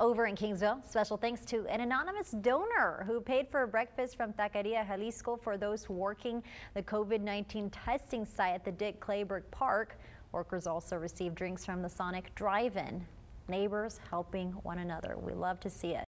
Over in Kingsville, special thanks to an anonymous donor who paid for breakfast from Taqueria Jalisco for those working the COVID-19 testing site at the Dick Kleberg Park. Workers also received drinks from the Sonic Drive-In. Neighbors helping one another. We love to see it.